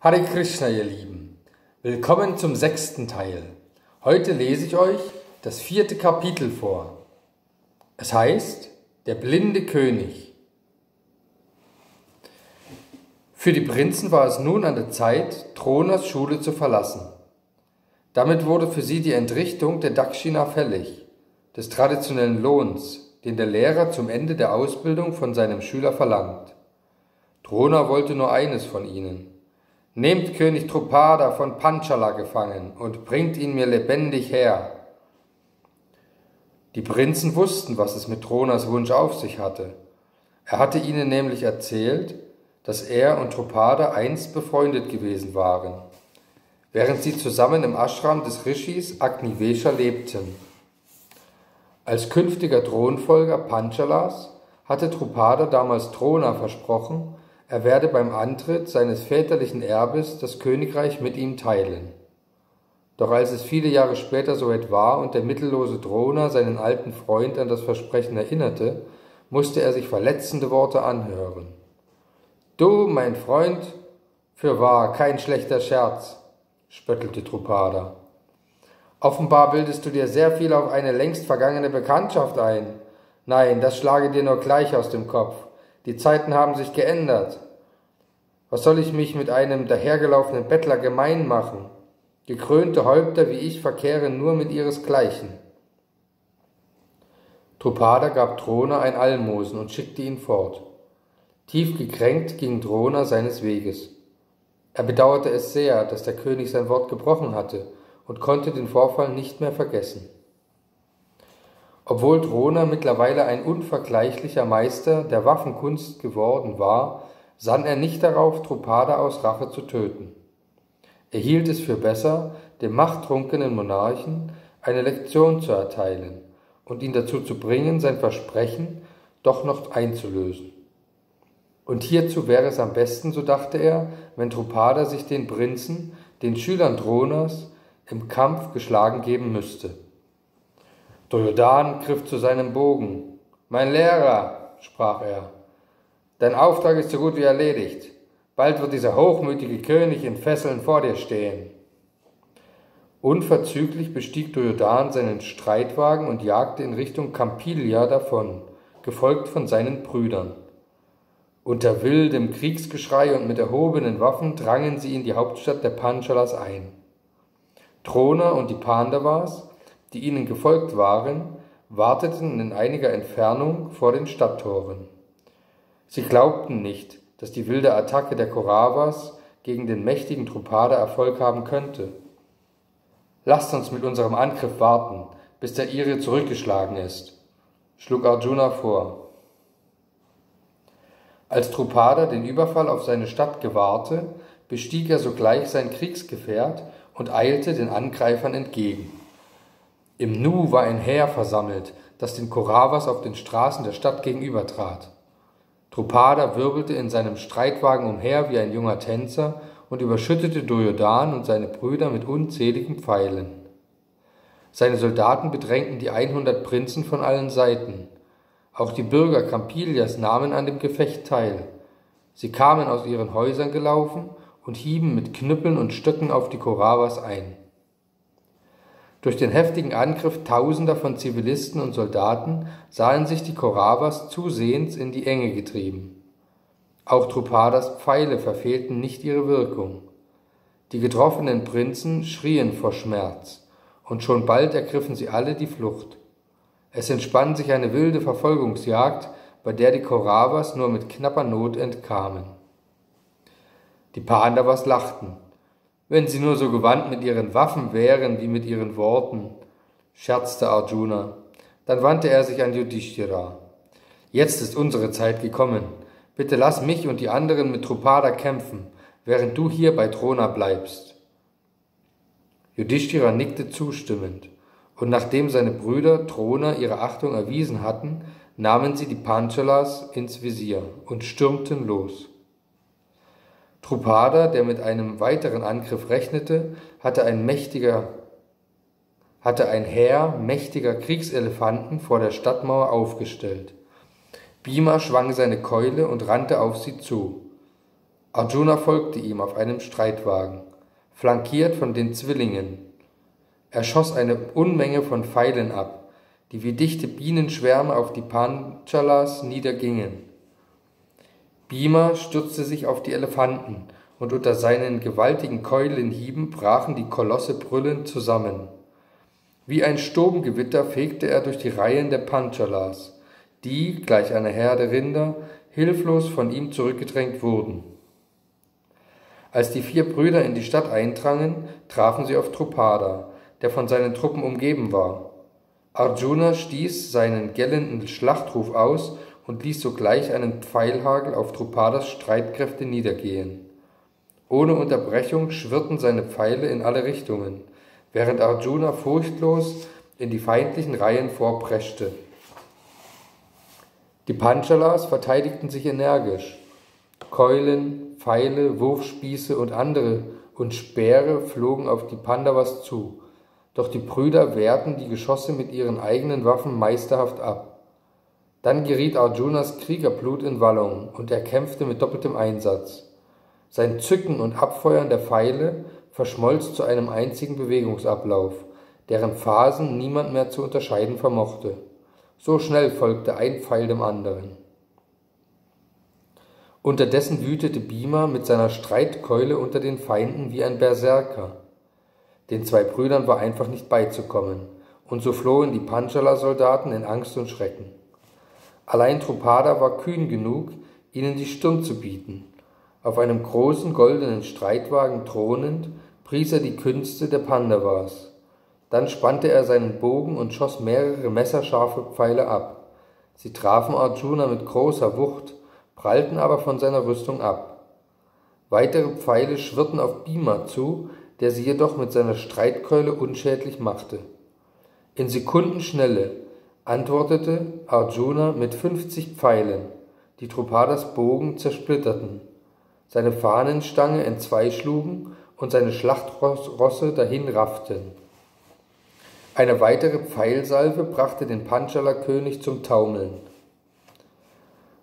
Hare Krishna, ihr Lieben. Willkommen zum sechsten Teil. Heute lese ich euch das vierte Kapitel vor. Es heißt Der blinde König. Für die Prinzen war es nun an der Zeit, Tronas Schule zu verlassen. Damit wurde für sie die Entrichtung der Dakshina fällig, des traditionellen Lohns, den der Lehrer zum Ende der Ausbildung von seinem Schüler verlangt. Drona wollte nur eines von ihnen, Nehmt König Drupada von Panchala gefangen und bringt ihn mir lebendig her. Die Prinzen wussten, was es mit Dronas Wunsch auf sich hatte. Er hatte ihnen nämlich erzählt, dass er und Drupada einst befreundet gewesen waren, während sie zusammen im Ashram des Rishis Agnivesha lebten. Als künftiger Thronfolger Panchalas hatte Drupada damals Drona versprochen, er werde beim Antritt seines väterlichen Erbes das Königreich mit ihm teilen. Doch als es viele Jahre später soweit war und der mittellose Drona seinen alten Freund an das Versprechen erinnerte, musste er sich verletzende Worte anhören. Du, mein Freund, für wahr kein schlechter Scherz, spöttelte Drupada. Offenbar bildest du dir sehr viel auf eine längst vergangene Bekanntschaft ein. Nein, das schlage dir nur gleich aus dem Kopf. Die Zeiten haben sich geändert. Was soll ich mich mit einem dahergelaufenen Bettler gemein machen? Gekrönte Häupter wie ich verkehren nur mit ihresgleichen. Drupada gab Drona ein Almosen und schickte ihn fort. Tief gekränkt ging Drona seines Weges. Er bedauerte es sehr, dass der König sein Wort gebrochen hatte und konnte den Vorfall nicht mehr vergessen. Obwohl Drona mittlerweile ein unvergleichlicher Meister der Waffenkunst geworden war, sann er nicht darauf, Drupada aus Rache zu töten. Er hielt es für besser, dem machttrunkenen Monarchen eine Lektion zu erteilen und ihn dazu zu bringen, sein Versprechen doch noch einzulösen. Und hierzu wäre es am besten, so dachte er, wenn Drupada sich den Prinzen, den Schülern Dronas, im Kampf geschlagen geben müsste. Duryodhan griff zu seinem Bogen. Mein Lehrer, sprach er, dein Auftrag ist so gut wie erledigt. Bald wird dieser hochmütige König in Fesseln vor dir stehen. Unverzüglich bestieg Duryodhan seinen Streitwagen und jagte in Richtung Campilia davon, gefolgt von seinen Brüdern. Unter wildem Kriegsgeschrei und mit erhobenen Waffen drangen sie in die Hauptstadt der Panchalas ein. Trona und die Pandavas die ihnen gefolgt waren, warteten in einiger Entfernung vor den Stadttoren. Sie glaubten nicht, dass die wilde Attacke der Koravas gegen den mächtigen Drupada Erfolg haben könnte. Lasst uns mit unserem Angriff warten, bis der Ire zurückgeschlagen ist, schlug Arjuna vor. Als Drupada den Überfall auf seine Stadt gewahrte, bestieg er sogleich sein Kriegsgefährt und eilte den Angreifern entgegen. Im Nu war ein Heer versammelt, das den Koravas auf den Straßen der Stadt gegenübertrat. Drupada wirbelte in seinem Streitwagen umher wie ein junger Tänzer und überschüttete Duryodhan und seine Brüder mit unzähligen Pfeilen. Seine Soldaten bedrängten die 100 Prinzen von allen Seiten. Auch die Bürger Campilias nahmen an dem Gefecht teil. Sie kamen aus ihren Häusern gelaufen und hieben mit Knüppeln und Stöcken auf die Koravas ein. Durch den heftigen Angriff tausender von Zivilisten und Soldaten sahen sich die Koravas zusehends in die Enge getrieben. Auch Drupadas Pfeile verfehlten nicht ihre Wirkung. Die getroffenen Prinzen schrien vor Schmerz, und schon bald ergriffen sie alle die Flucht. Es entspann sich eine wilde Verfolgungsjagd, bei der die Koravas nur mit knapper Not entkamen. Die Pandavas lachten, wenn sie nur so gewandt mit ihren Waffen wären wie mit ihren Worten, scherzte Arjuna. Dann wandte er sich an Yudhishthira. Jetzt ist unsere Zeit gekommen. Bitte lass mich und die anderen mit Drupada kämpfen, während du hier bei Drona bleibst. Yudhishthira nickte zustimmend, und nachdem seine Brüder Drona ihre Achtung erwiesen hatten, nahmen sie die Panchalas ins Visier und stürmten los. Drupada, der mit einem weiteren Angriff rechnete, hatte ein mächtiger hatte ein Heer mächtiger Kriegselefanten vor der Stadtmauer aufgestellt. Bima schwang seine Keule und rannte auf sie zu. Arjuna folgte ihm auf einem Streitwagen, flankiert von den Zwillingen. Er schoss eine Unmenge von Pfeilen ab, die wie dichte Bienenschwärme auf die Panchalas niedergingen. Bhima stürzte sich auf die Elefanten, und unter seinen gewaltigen Keulenhieben brachen die Kolosse brüllend zusammen. Wie ein Sturmgewitter fegte er durch die Reihen der Panchalas, die, gleich einer Herde Rinder, hilflos von ihm zurückgedrängt wurden. Als die vier Brüder in die Stadt eindrangen, trafen sie auf Drupada, der von seinen Truppen umgeben war. Arjuna stieß seinen gellenden Schlachtruf aus und ließ sogleich einen Pfeilhagel auf Drupadas Streitkräfte niedergehen. Ohne Unterbrechung schwirrten seine Pfeile in alle Richtungen, während Arjuna furchtlos in die feindlichen Reihen vorpreschte. Die Panchalas verteidigten sich energisch. Keulen, Pfeile, Wurfspieße und andere und Speere flogen auf die Pandavas zu, doch die Brüder wehrten die Geschosse mit ihren eigenen Waffen meisterhaft ab. Dann geriet Arjunas Kriegerblut in Wallung und er kämpfte mit doppeltem Einsatz. Sein Zücken und Abfeuern der Pfeile verschmolz zu einem einzigen Bewegungsablauf, deren Phasen niemand mehr zu unterscheiden vermochte. So schnell folgte ein Pfeil dem anderen. Unterdessen wütete Bima mit seiner Streitkeule unter den Feinden wie ein Berserker. Den zwei Brüdern war einfach nicht beizukommen, und so flohen die Panchala-Soldaten in Angst und Schrecken. Allein Trupada war kühn genug, ihnen die Stirn zu bieten. Auf einem großen goldenen Streitwagen thronend pries er die Künste der Pandavas. Dann spannte er seinen Bogen und schoss mehrere messerscharfe Pfeile ab. Sie trafen Arjuna mit großer Wucht, prallten aber von seiner Rüstung ab. Weitere Pfeile schwirrten auf Bhima zu, der sie jedoch mit seiner Streitkeule unschädlich machte. In Sekundenschnelle antwortete Arjuna mit fünfzig Pfeilen, die Drupadas Bogen zersplitterten, seine Fahnenstange entzweischlugen und seine Schlachtrosse dahin rafften. Eine weitere Pfeilsalve brachte den Panchala-König zum Taumeln.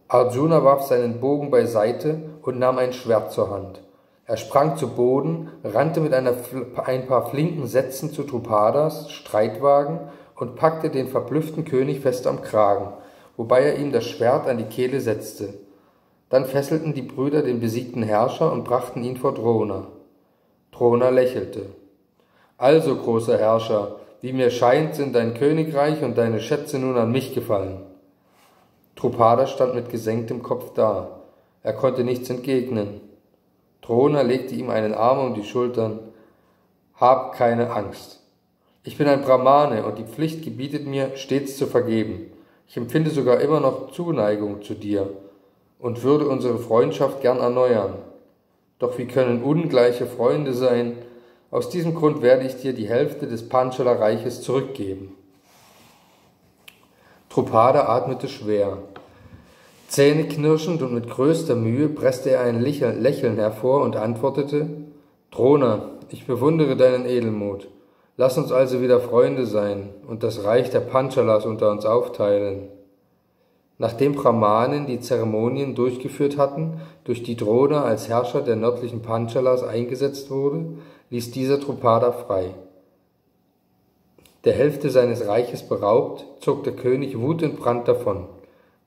Arjuna warf seinen Bogen beiseite und nahm ein Schwert zur Hand. Er sprang zu Boden, rannte mit einer, ein paar flinken Sätzen zu Drupadas Streitwagen und packte den verblüfften König fest am Kragen, wobei er ihm das Schwert an die Kehle setzte. Dann fesselten die Brüder den besiegten Herrscher und brachten ihn vor Drona. Drona lächelte. Also, großer Herrscher, wie mir scheint, sind dein Königreich und deine Schätze nun an mich gefallen. Drupada stand mit gesenktem Kopf da. Er konnte nichts entgegnen. Drona legte ihm einen Arm um die Schultern. Hab keine Angst. Ich bin ein Brahmane und die Pflicht gebietet mir, stets zu vergeben. Ich empfinde sogar immer noch Zuneigung zu dir und würde unsere Freundschaft gern erneuern. Doch wie können ungleiche Freunde sein? Aus diesem Grund werde ich dir die Hälfte des Panchala-Reiches zurückgeben. Drupada atmete schwer. Zähneknirschend und mit größter Mühe presste er ein Lächeln hervor und antwortete Drona, ich bewundere deinen Edelmut. Lass uns also wieder Freunde sein und das Reich der Panchalas unter uns aufteilen. Nachdem Brahmanen die Zeremonien durchgeführt hatten, durch die Drona als Herrscher der nördlichen Panchalas eingesetzt wurde, ließ dieser Drupada frei. Der Hälfte seines Reiches beraubt, zog der König wutentbrannt davon.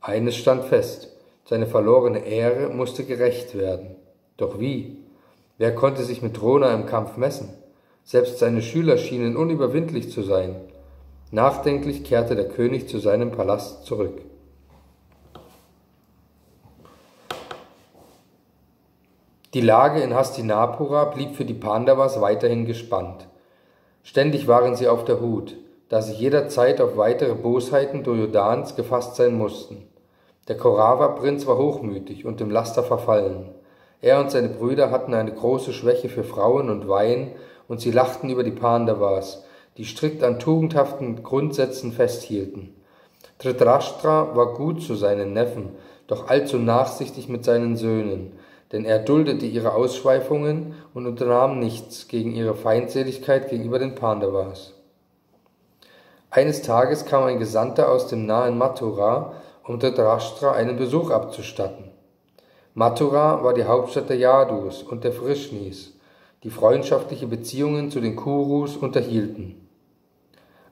Eines stand fest, seine verlorene Ehre musste gerecht werden. Doch wie? Wer konnte sich mit Drona im Kampf messen? Selbst seine Schüler schienen unüberwindlich zu sein. Nachdenklich kehrte der König zu seinem Palast zurück. Die Lage in Hastinapura blieb für die Pandavas weiterhin gespannt. Ständig waren sie auf der Hut, da sie jederzeit auf weitere Bosheiten Duryodhans gefasst sein mussten. Der Kaurava-Prinz war hochmütig und dem Laster verfallen. Er und seine Brüder hatten eine große Schwäche für Frauen und Wein, und sie lachten über die Pandavas, die strikt an tugendhaften Grundsätzen festhielten. Dhritarashtra war gut zu seinen Neffen, doch allzu nachsichtig mit seinen Söhnen, denn er duldete ihre Ausschweifungen und unternahm nichts gegen ihre Feindseligkeit gegenüber den Pandavas. Eines Tages kam ein Gesandter aus dem nahen Mathura, um Dhritarashtra einen Besuch abzustatten. Mathura war die Hauptstadt der Yadus und der Vrishnis, die freundschaftliche Beziehungen zu den Kurus unterhielten.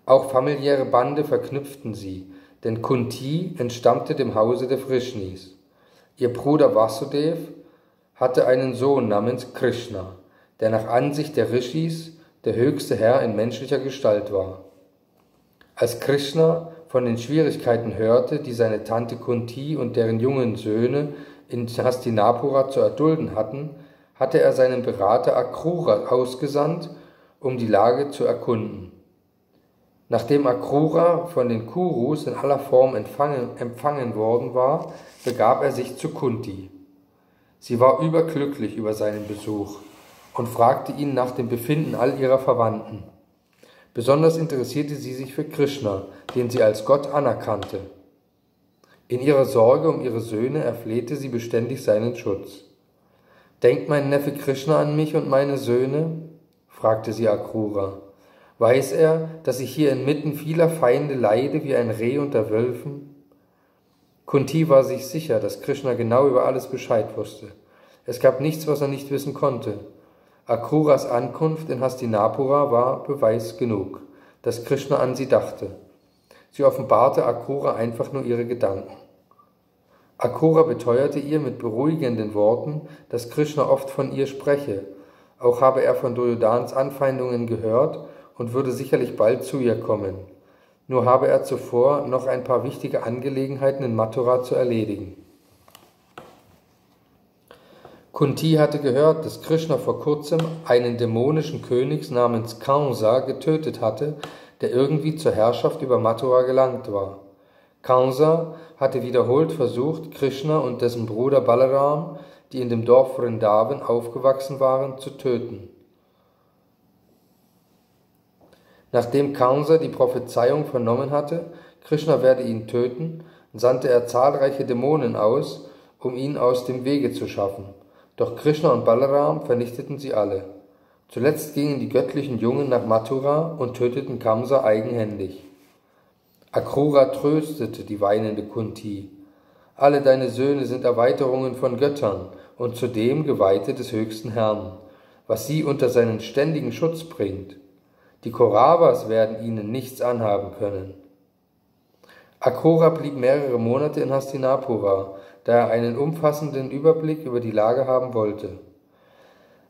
Auch familiäre Bande verknüpften sie, denn Kunti entstammte dem Hause der Vrishnis. Ihr Bruder Vasudev hatte einen Sohn namens Krishna, der nach Ansicht der Rishis der höchste Herr in menschlicher Gestalt war. Als Krishna von den Schwierigkeiten hörte, die seine Tante Kunti und deren jungen Söhne in Hastinapura zu erdulden hatten, hatte er seinen Berater Akrura ausgesandt, um die Lage zu erkunden. Nachdem Akrura von den Kurus in aller Form empfangen, empfangen worden war, begab er sich zu Kunti. Sie war überglücklich über seinen Besuch und fragte ihn nach dem Befinden all ihrer Verwandten. Besonders interessierte sie sich für Krishna, den sie als Gott anerkannte. In ihrer Sorge um ihre Söhne erflehte sie beständig seinen Schutz. Denkt mein Neffe Krishna an mich und meine Söhne? fragte sie Akrura. Weiß er, dass ich hier inmitten vieler Feinde leide wie ein Reh unter Wölfen? Kunti war sich sicher, dass Krishna genau über alles Bescheid wusste. Es gab nichts, was er nicht wissen konnte. Akruras Ankunft in Hastinapura war Beweis genug, dass Krishna an sie dachte. Sie offenbarte Akura einfach nur ihre Gedanken. Akura beteuerte ihr mit beruhigenden Worten, dass Krishna oft von ihr spreche, auch habe er von Duryodhans Anfeindungen gehört und würde sicherlich bald zu ihr kommen. Nur habe er zuvor noch ein paar wichtige Angelegenheiten in Mathura zu erledigen. Kunti hatte gehört, dass Krishna vor kurzem einen dämonischen König namens Kansa getötet hatte, der irgendwie zur Herrschaft über Mathura gelangt war. Kansa hatte wiederholt versucht, Krishna und dessen Bruder Balaram, die in dem Dorf Vrindavan aufgewachsen waren, zu töten. Nachdem Kansa die Prophezeiung vernommen hatte, Krishna werde ihn töten, sandte er zahlreiche Dämonen aus, um ihn aus dem Wege zu schaffen. Doch Krishna und Balaram vernichteten sie alle. Zuletzt gingen die göttlichen Jungen nach Mathura und töteten Kamsa eigenhändig. Akrura tröstete die weinende Kunti. Alle deine Söhne sind Erweiterungen von Göttern und zudem Geweihte des höchsten Herrn, was sie unter seinen ständigen Schutz bringt. Die Koravas werden ihnen nichts anhaben können. Akrura blieb mehrere Monate in Hastinapura, da er einen umfassenden Überblick über die Lage haben wollte.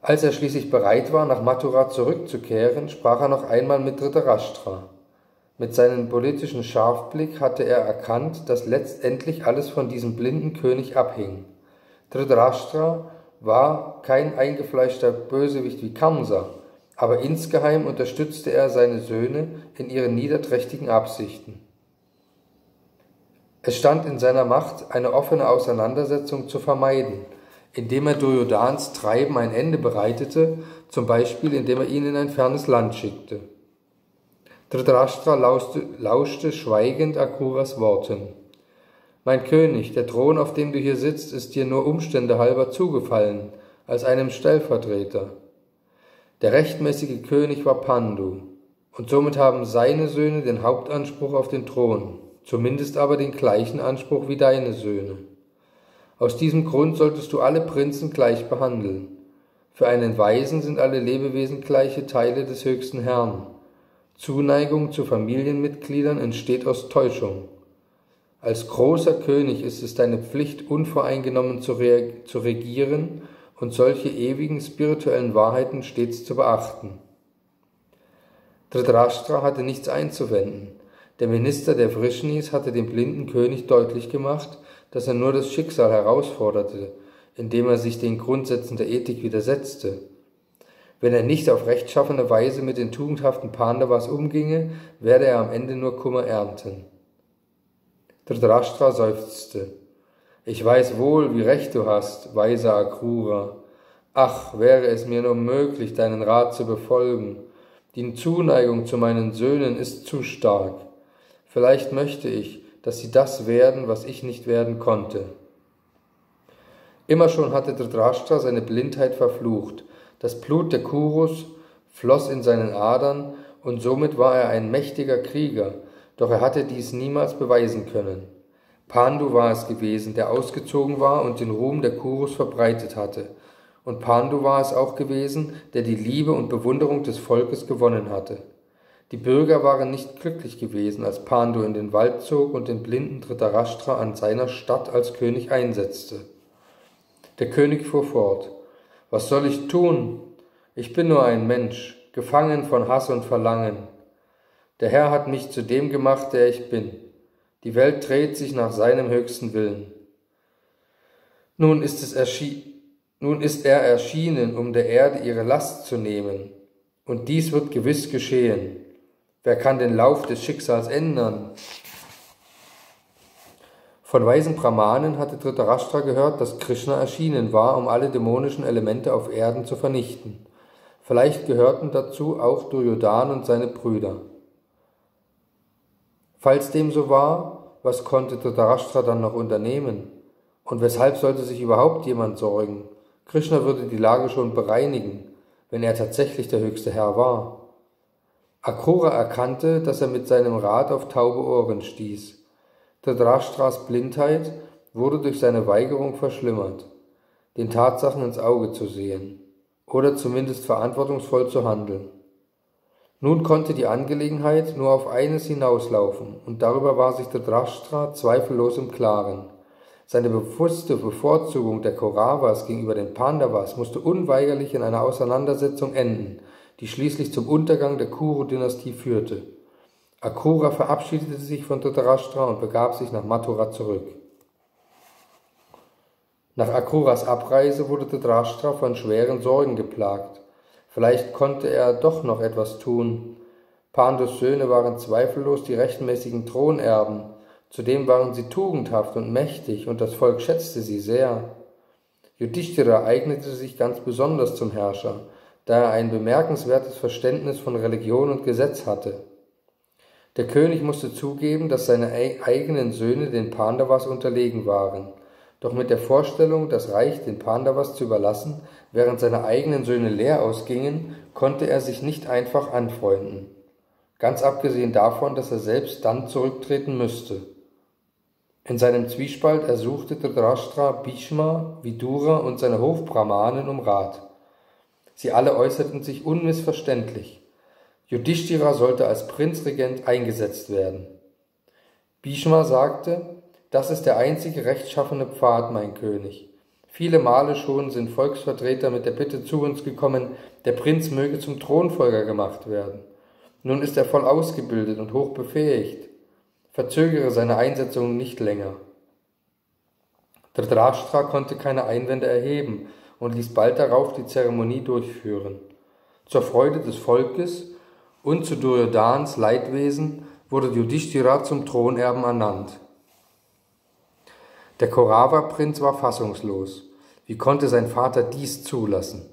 Als er schließlich bereit war, nach Mathura zurückzukehren, sprach er noch einmal mit Dhritarashtra. Mit seinem politischen Scharfblick hatte er erkannt, dass letztendlich alles von diesem blinden König abhing. Dhritarashtra war kein eingefleischter Bösewicht wie Kamsa, aber insgeheim unterstützte er seine Söhne in ihren niederträchtigen Absichten. Es stand in seiner Macht, eine offene Auseinandersetzung zu vermeiden, indem er Duryodhans Treiben ein Ende bereitete, zum Beispiel indem er ihn in ein fernes Land schickte. Dhritarashtra lauschte, lauschte schweigend Akuras Worten. Mein König, der Thron, auf dem du hier sitzt, ist dir nur Umstände halber zugefallen, als einem Stellvertreter. Der rechtmäßige König war Pandu, und somit haben seine Söhne den Hauptanspruch auf den Thron, zumindest aber den gleichen Anspruch wie deine Söhne. Aus diesem Grund solltest du alle Prinzen gleich behandeln. Für einen Weisen sind alle Lebewesen gleiche Teile des höchsten Herrn. Zuneigung zu Familienmitgliedern entsteht aus Täuschung. Als großer König ist es deine Pflicht, unvoreingenommen zu, zu regieren und solche ewigen spirituellen Wahrheiten stets zu beachten. Dhritarashtra hatte nichts einzuwenden. Der Minister der Vrishnis hatte dem blinden König deutlich gemacht, dass er nur das Schicksal herausforderte, indem er sich den Grundsätzen der Ethik widersetzte. Wenn er nicht auf rechtschaffene Weise mit den tugendhaften Pandavas umginge, werde er am Ende nur Kummer ernten. Dhritarashtra seufzte. Ich weiß wohl, wie recht du hast, weiser Akrura. Ach, wäre es mir nur möglich, deinen Rat zu befolgen. Die Zuneigung zu meinen Söhnen ist zu stark. Vielleicht möchte ich, dass sie das werden, was ich nicht werden konnte. Immer schon hatte Dhritarashtra seine Blindheit verflucht. Das Blut der Kurus floss in seinen Adern und somit war er ein mächtiger Krieger, doch er hatte dies niemals beweisen können. Pandu war es gewesen, der ausgezogen war und den Ruhm der Kurus verbreitet hatte. Und Pandu war es auch gewesen, der die Liebe und Bewunderung des Volkes gewonnen hatte. Die Bürger waren nicht glücklich gewesen, als Pandu in den Wald zog und den blinden Dhritarashtra an seiner Stadt als König einsetzte. Der König fuhr fort. Was soll ich tun? Ich bin nur ein Mensch, gefangen von Hass und Verlangen. Der Herr hat mich zu dem gemacht, der ich bin. Die Welt dreht sich nach seinem höchsten Willen. Nun ist, es nun ist er erschienen, um der Erde ihre Last zu nehmen. Und dies wird gewiss geschehen. Wer kann den Lauf des Schicksals ändern? Von weisen Brahmanen hatte Dhritarashtra gehört, dass Krishna erschienen war, um alle dämonischen Elemente auf Erden zu vernichten. Vielleicht gehörten dazu auch Duryodhan und seine Brüder. Falls dem so war, was konnte Dhritarashtra dann noch unternehmen? Und weshalb sollte sich überhaupt jemand sorgen? Krishna würde die Lage schon bereinigen, wenn er tatsächlich der höchste Herr war. Akrura erkannte, dass er mit seinem Rat auf taube Ohren stieß. Dhritarashtras Blindheit wurde durch seine Weigerung verschlimmert, den Tatsachen ins Auge zu sehen oder zumindest verantwortungsvoll zu handeln. Nun konnte die Angelegenheit nur auf eines hinauslaufen, und darüber war sich der zweifellos im Klaren. Seine bewusste Bevorzugung der Kauravas gegenüber den Pandavas musste unweigerlich in einer Auseinandersetzung enden, die schließlich zum Untergang der Kuru-Dynastie führte. Akrura verabschiedete sich von Dhritarashtra und begab sich nach Mathura zurück. Nach Akruras Abreise wurde Dhritarashtra von schweren Sorgen geplagt. Vielleicht konnte er doch noch etwas tun. Pandus Söhne waren zweifellos die rechtmäßigen Thronerben. Zudem waren sie tugendhaft und mächtig, und das Volk schätzte sie sehr. Yudhishthira eignete sich ganz besonders zum Herrscher, da er ein bemerkenswertes Verständnis von Religion und Gesetz hatte. Der König musste zugeben, dass seine eigenen Söhne den Pandavas unterlegen waren – doch mit der Vorstellung, das Reich den Pandavas zu überlassen, während seine eigenen Söhne leer ausgingen, konnte er sich nicht einfach anfreunden. Ganz abgesehen davon, dass er selbst dann zurücktreten müsste. In seinem Zwiespalt ersuchte Dhritarashtra Bhishma, Vidura und seine Hofbrahmanen um Rat. Sie alle äußerten sich unmissverständlich. Yudhishthira sollte als Prinzregent eingesetzt werden. Bhishma sagte, das ist der einzige rechtschaffene Pfad, mein König. Viele Male schon sind Volksvertreter mit der Bitte zu uns gekommen, der Prinz möge zum Thronfolger gemacht werden. Nun ist er voll ausgebildet und hoch befähigt. Verzögere seine Einsetzung nicht länger. Dhritarashtra konnte keine Einwände erheben und ließ bald darauf die Zeremonie durchführen. Zur Freude des Volkes und zu Duryodhans Leidwesen wurde Yudhishthira zum Thronerben ernannt. Der Korava-Prinz war fassungslos. Wie konnte sein Vater dies zulassen?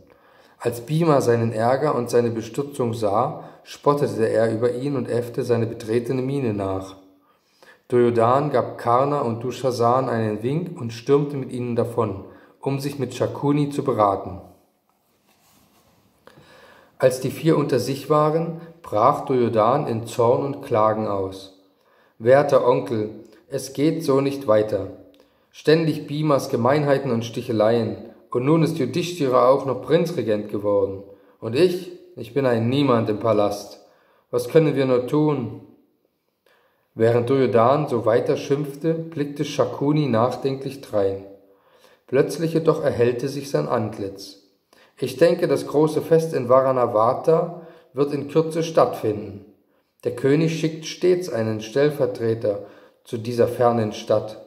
Als Bhima seinen Ärger und seine Bestürzung sah, spottete er über ihn und äffte seine betretene Miene nach. Duryodhan gab Karna und Dushasan einen Wink und stürmte mit ihnen davon, um sich mit Shakuni zu beraten. Als die vier unter sich waren, brach Duryodhan in Zorn und Klagen aus. Werter Onkel, es geht so nicht weiter. Ständig Bimas Gemeinheiten und Sticheleien. Und nun ist Yudhishthira auch noch Prinzregent geworden. Und ich, ich bin ein Niemand im Palast. Was können wir nur tun? Während Duryodhan so weiter schimpfte, blickte Shakuni nachdenklich drein. Plötzlich jedoch erhellte sich sein Antlitz. Ich denke, das große Fest in Varanavata wird in Kürze stattfinden. Der König schickt stets einen Stellvertreter zu dieser fernen Stadt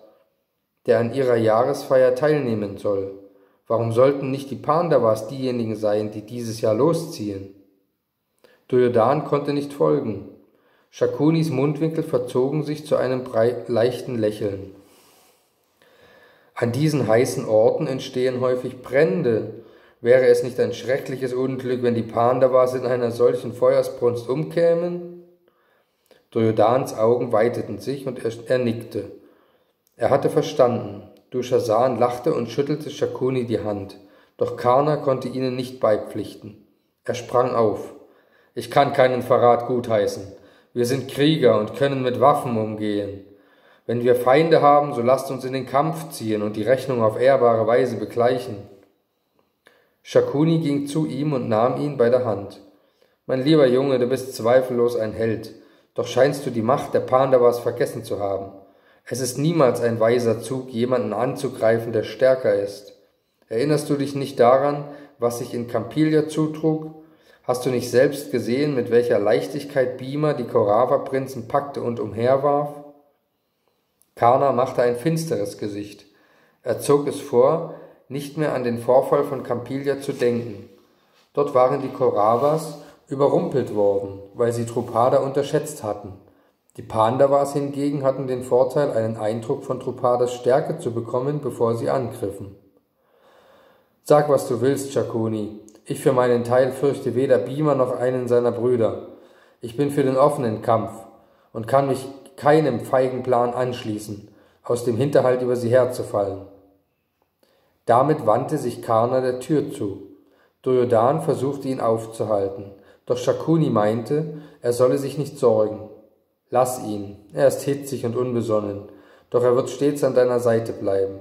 der an ihrer Jahresfeier teilnehmen soll. Warum sollten nicht die Pandavas diejenigen sein, die dieses Jahr losziehen? Duryodhan konnte nicht folgen. Shakunis Mundwinkel verzogen sich zu einem leichten Lächeln. An diesen heißen Orten entstehen häufig Brände. Wäre es nicht ein schreckliches Unglück, wenn die Pandavas in einer solchen Feuersbrunst umkämen? Duryodhans Augen weiteten sich und er, er nickte. Er hatte verstanden. Dushasan lachte und schüttelte Shakuni die Hand, doch Karna konnte ihnen nicht beipflichten. Er sprang auf. Ich kann keinen Verrat gutheißen. Wir sind Krieger und können mit Waffen umgehen. Wenn wir Feinde haben, so lasst uns in den Kampf ziehen und die Rechnung auf ehrbare Weise begleichen. Shakuni ging zu ihm und nahm ihn bei der Hand. Mein lieber Junge, du bist zweifellos ein Held, doch scheinst du die Macht der Pandavas vergessen zu haben. Es ist niemals ein weiser Zug, jemanden anzugreifen, der stärker ist. Erinnerst du dich nicht daran, was sich in Campilia zutrug? Hast du nicht selbst gesehen, mit welcher Leichtigkeit Bima die Korava-Prinzen packte und umherwarf? Karna machte ein finsteres Gesicht. Er zog es vor, nicht mehr an den Vorfall von Campilia zu denken. Dort waren die Koravas überrumpelt worden, weil sie Drupada unterschätzt hatten. Die Pandavas hingegen hatten den Vorteil, einen Eindruck von Drupadas Stärke zu bekommen, bevor sie angriffen. Sag, was du willst, Chakuni. Ich für meinen Teil fürchte weder Bima noch einen seiner Brüder. Ich bin für den offenen Kampf und kann mich keinem feigen Plan anschließen, aus dem Hinterhalt über sie herzufallen. Damit wandte sich Karna der Tür zu. Duryodhan versuchte ihn aufzuhalten, doch Shakuni meinte, er solle sich nicht sorgen. Lass ihn, er ist hitzig und unbesonnen, doch er wird stets an deiner Seite bleiben.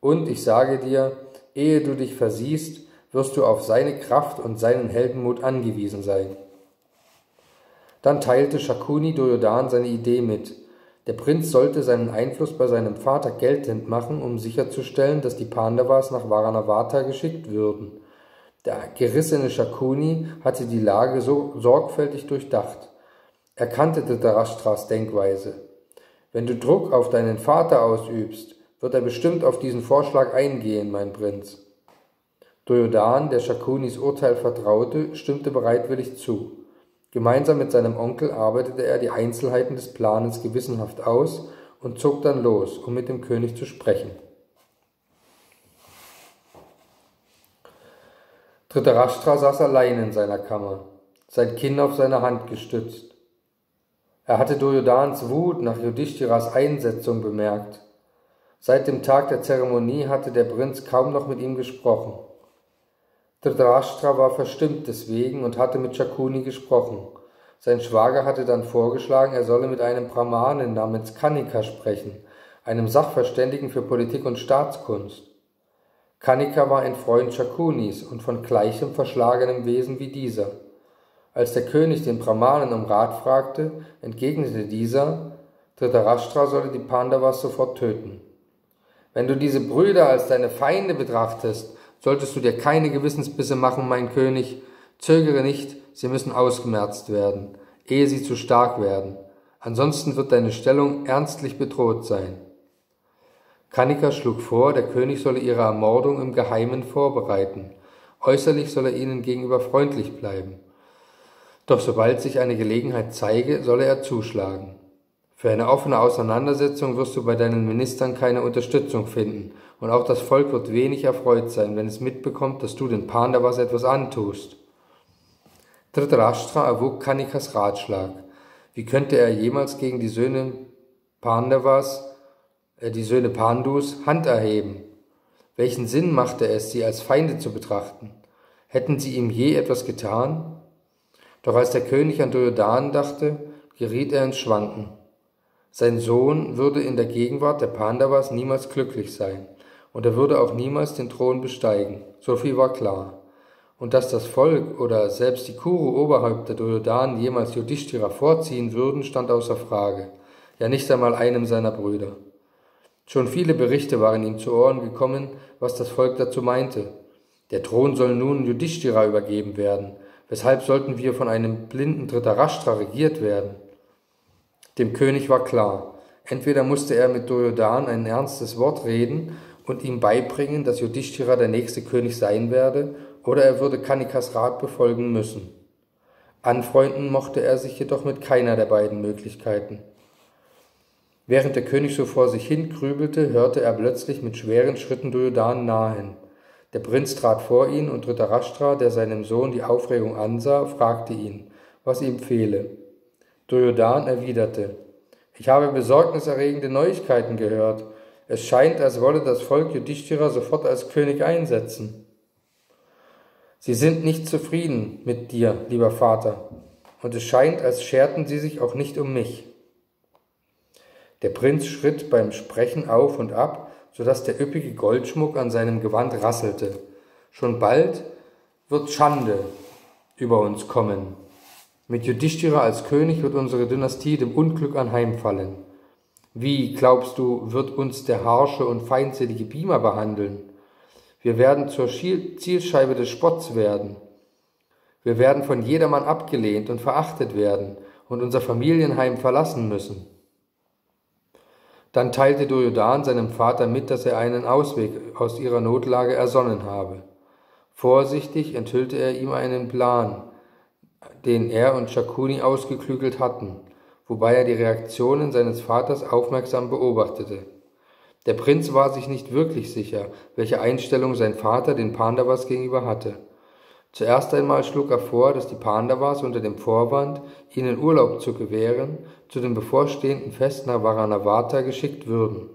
Und ich sage dir, ehe du dich versiehst, wirst du auf seine Kraft und seinen Heldenmut angewiesen sein. Dann teilte Shakuni Duryodhan seine Idee mit. Der Prinz sollte seinen Einfluss bei seinem Vater geltend machen, um sicherzustellen, dass die Pandavas nach Varanavata geschickt würden. Der gerissene Shakuni hatte die Lage so sorgfältig durchdacht. Er kannte Dhritarashtras Denkweise. Wenn du Druck auf deinen Vater ausübst, wird er bestimmt auf diesen Vorschlag eingehen, mein Prinz. Duryodhan, der Shakunis Urteil vertraute, stimmte bereitwillig zu. Gemeinsam mit seinem Onkel arbeitete er die Einzelheiten des Planes gewissenhaft aus und zog dann los, um mit dem König zu sprechen. Dhritarashtra saß allein in seiner Kammer, sein Kinn auf seine Hand gestützt. Er hatte Duryodhans Wut nach Yudhishtiras Einsetzung bemerkt. Seit dem Tag der Zeremonie hatte der Prinz kaum noch mit ihm gesprochen. Dhritarashtra war verstimmt deswegen und hatte mit Shakuni gesprochen. Sein Schwager hatte dann vorgeschlagen, er solle mit einem Brahmanen namens Kanika sprechen, einem Sachverständigen für Politik und Staatskunst. Kanika war ein Freund Shakunis und von gleichem verschlagenem Wesen wie dieser. Als der König den Brahmanen um Rat fragte, entgegnete dieser, Dhritarashtra solle die Pandavas sofort töten. Wenn du diese Brüder als deine Feinde betrachtest, solltest du dir keine Gewissensbisse machen, mein König, zögere nicht, sie müssen ausgemerzt werden, ehe sie zu stark werden, ansonsten wird deine Stellung ernstlich bedroht sein. Kanika schlug vor, der König solle ihre Ermordung im Geheimen vorbereiten, äußerlich solle er ihnen gegenüber freundlich bleiben. Doch sobald sich eine Gelegenheit zeige, solle er zuschlagen. Für eine offene Auseinandersetzung wirst du bei deinen Ministern keine Unterstützung finden, und auch das Volk wird wenig erfreut sein, wenn es mitbekommt, dass du den Pandavas etwas antust. Dhritarashtra erwog Kanikas Ratschlag. Wie könnte er jemals gegen die Söhne Pandavas, äh, die Söhne Pandus, Hand erheben? Welchen Sinn machte es, sie als Feinde zu betrachten? Hätten sie ihm je etwas getan? Doch als der König an Duryodhan dachte, geriet er ins Schwanken. Sein Sohn würde in der Gegenwart der Pandavas niemals glücklich sein, und er würde auch niemals den Thron besteigen, so viel war klar. Und dass das Volk oder selbst die Kuru-Oberhäupter Duryodhan jemals Yudhishthira vorziehen würden, stand außer Frage, ja nicht einmal einem seiner Brüder. Schon viele Berichte waren ihm zu Ohren gekommen, was das Volk dazu meinte. Der Thron soll nun Yudhishthira übergeben werden, weshalb sollten wir von einem blinden Dhritarashtra regiert werden? Dem König war klar, entweder musste er mit Duryodhan ein ernstes Wort reden und ihm beibringen, dass Yudhishthira der nächste König sein werde, oder er würde Kanikas Rat befolgen müssen. Anfreunden mochte er sich jedoch mit keiner der beiden Möglichkeiten. Während der König so vor sich hin grübelte, hörte er plötzlich mit schweren Schritten Duryodhan nahen. Der Prinz trat vor ihn und Dhritarashtra, der seinem Sohn die Aufregung ansah, fragte ihn, was ihm fehle. Duryodhan erwiderte, ich habe besorgniserregende Neuigkeiten gehört. Es scheint, als wolle das Volk Yudhishthira sofort als König einsetzen. Sie sind nicht zufrieden mit dir, lieber Vater, und es scheint, als scherten sie sich auch nicht um mich. Der Prinz schritt beim Sprechen auf und ab, so dass der üppige Goldschmuck an seinem Gewand rasselte. Schon bald wird Schande über uns kommen. Mit Yudhishthira als König wird unsere Dynastie dem Unglück anheimfallen. Wie, glaubst du, wird uns der harsche und feindselige Bima behandeln? Wir werden zur Zielscheibe des Spotts werden. Wir werden von jedermann abgelehnt und verachtet werden und unser Familienheim verlassen müssen. Dann teilte Duryodhan seinem Vater mit, dass er einen Ausweg aus ihrer Notlage ersonnen habe. Vorsichtig enthüllte er ihm einen Plan, den er und Shakuni ausgeklügelt hatten, wobei er die Reaktionen seines Vaters aufmerksam beobachtete. Der Prinz war sich nicht wirklich sicher, welche Einstellung sein Vater den Pandavas gegenüber hatte. Zuerst einmal schlug er vor, dass die Pandavas unter dem Vorwand, ihnen Urlaub zu gewähren, zu dem bevorstehenden Fest nach Varanavata geschickt würden.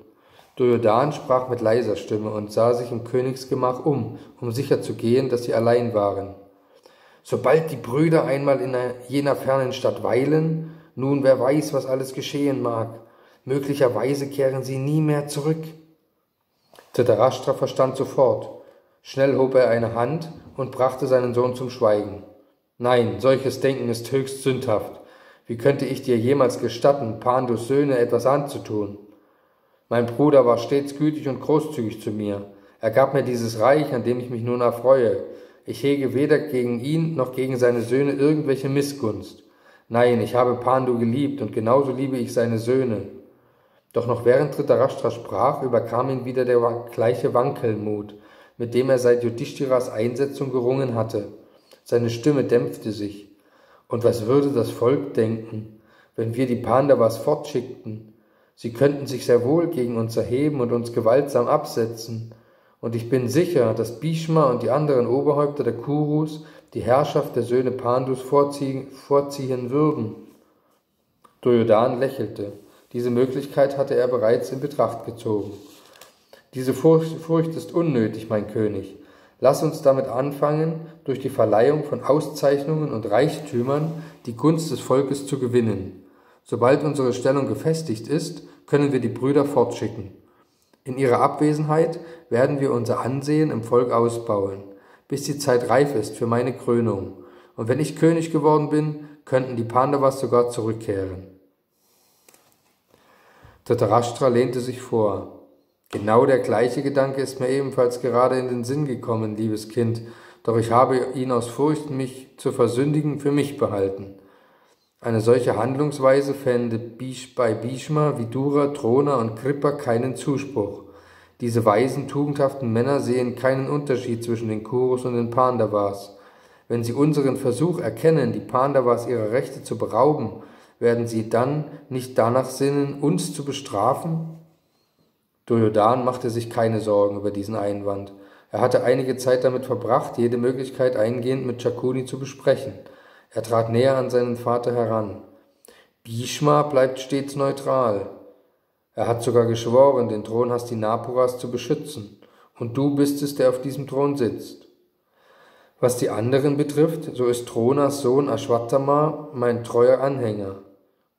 Duryodhan sprach mit leiser Stimme und sah sich im Königsgemach um, um sicher zu gehen, dass sie allein waren. Sobald die Brüder einmal in jener fernen Stadt weilen, nun wer weiß, was alles geschehen mag, möglicherweise kehren sie nie mehr zurück. Dhritarashtra verstand sofort. Schnell hob er eine Hand und brachte seinen Sohn zum Schweigen. Nein, solches Denken ist höchst sündhaft. Wie könnte ich dir jemals gestatten, Pandus Söhne etwas anzutun? Mein Bruder war stets gütig und großzügig zu mir. Er gab mir dieses Reich, an dem ich mich nun erfreue. Ich hege weder gegen ihn noch gegen seine Söhne irgendwelche Missgunst. Nein, ich habe Pandu geliebt und genauso liebe ich seine Söhne. Doch noch während Dhritarashtra sprach, überkam ihn wieder der gleiche Wankelmut, mit dem er seit Yudhishtiras Einsetzung gerungen hatte. Seine Stimme dämpfte sich. Und was würde das Volk denken, wenn wir die Pandavas fortschickten? Sie könnten sich sehr wohl gegen uns erheben und uns gewaltsam absetzen. Und ich bin sicher, dass Bhishma und die anderen Oberhäupter der Kurus die Herrschaft der Söhne Pandus vorziehen, vorziehen würden. Duryodhan lächelte. Diese Möglichkeit hatte er bereits in Betracht gezogen. Diese Furcht, Furcht ist unnötig, mein König. Lass uns damit anfangen, durch die Verleihung von Auszeichnungen und Reichtümern die Gunst des Volkes zu gewinnen. Sobald unsere Stellung gefestigt ist, können wir die Brüder fortschicken. In ihrer Abwesenheit werden wir unser Ansehen im Volk ausbauen, bis die Zeit reif ist für meine Krönung. Und wenn ich König geworden bin, könnten die Pandavas sogar zurückkehren. Dhritarashtra lehnte sich vor. Genau der gleiche Gedanke ist mir ebenfalls gerade in den Sinn gekommen, liebes Kind, doch ich habe ihn aus Furcht, mich zu versündigen, für mich behalten. Eine solche Handlungsweise fände bei Bhishma, Vidura, Drona und Kripa keinen Zuspruch. Diese weisen, tugendhaften Männer sehen keinen Unterschied zwischen den Kurus und den Pandavas. Wenn sie unseren Versuch erkennen, die Pandavas ihrer Rechte zu berauben, werden sie dann nicht danach sinnen, uns zu bestrafen? Duryodhan machte sich keine Sorgen über diesen Einwand. Er hatte einige Zeit damit verbracht, jede Möglichkeit eingehend mit Chakuni zu besprechen. Er trat näher an seinen Vater heran. Bhishma bleibt stets neutral. Er hat sogar geschworen, den Thron Hastinapuras zu beschützen. Und du bist es, der auf diesem Thron sitzt. Was die anderen betrifft, so ist Dronas Sohn Ashwatthama mein treuer Anhänger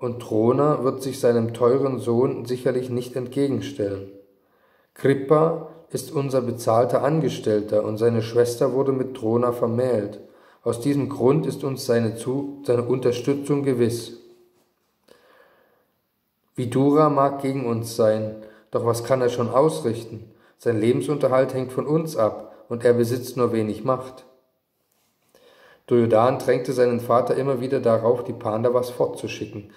und Drona wird sich seinem teuren Sohn sicherlich nicht entgegenstellen. Kripa ist unser bezahlter Angestellter und seine Schwester wurde mit Drona vermählt. Aus diesem Grund ist uns seine, Zu seine Unterstützung gewiss. Vidura mag gegen uns sein, doch was kann er schon ausrichten? Sein Lebensunterhalt hängt von uns ab und er besitzt nur wenig Macht. Duryodhan drängte seinen Vater immer wieder darauf, die Pandavas fortzuschicken,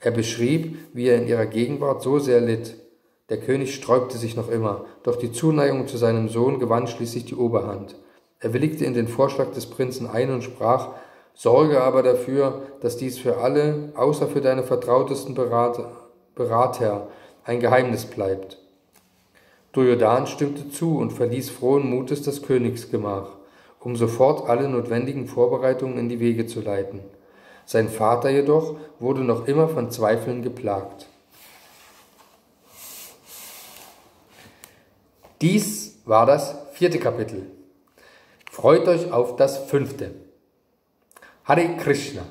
er beschrieb, wie er in ihrer Gegenwart so sehr litt. Der König sträubte sich noch immer, doch die Zuneigung zu seinem Sohn gewann schließlich die Oberhand. Er willigte in den Vorschlag des Prinzen ein und sprach, Sorge aber dafür, dass dies für alle, außer für deine vertrautesten Berater, Berater ein Geheimnis bleibt. Duryodhan stimmte zu und verließ frohen Mutes das Königsgemach, um sofort alle notwendigen Vorbereitungen in die Wege zu leiten. Sein Vater jedoch wurde noch immer von Zweifeln geplagt. Dies war das vierte Kapitel. Freut euch auf das fünfte. Hare Krishna.